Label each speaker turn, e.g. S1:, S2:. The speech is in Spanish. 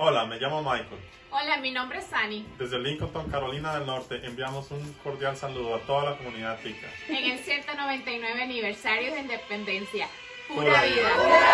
S1: Hola, me llamo Michael.
S2: Hola, mi nombre es Sani.
S1: Desde Lincoln, Carolina del Norte, enviamos un cordial saludo a toda la comunidad tica.
S2: En el 199 aniversario de independencia. Pura,
S1: Pura
S2: vida. Pura vida.